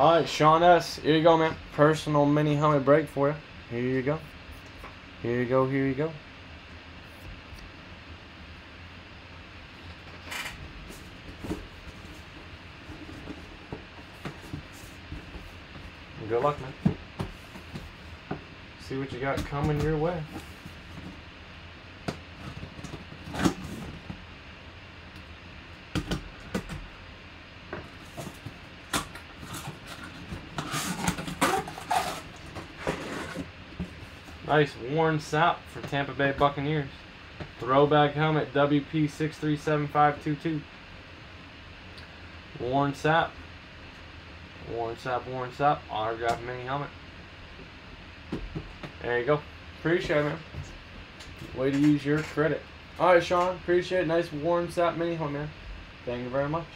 All right, Shawn S. Here you go, man. Personal mini helmet break for you. Here you go. Here you go. Here you go. Good luck, man. See what you got coming your way. Nice Warren Sapp for Tampa Bay Buccaneers. Throwback helmet WP637522. Warren Sapp. Warren Sapp, Warren Sapp. Autograph mini helmet. There you go. Appreciate it, man. Way to use your credit. Alright, Shawn. Appreciate it. Nice Warren Sapp mini helmet, man. Thank you very much.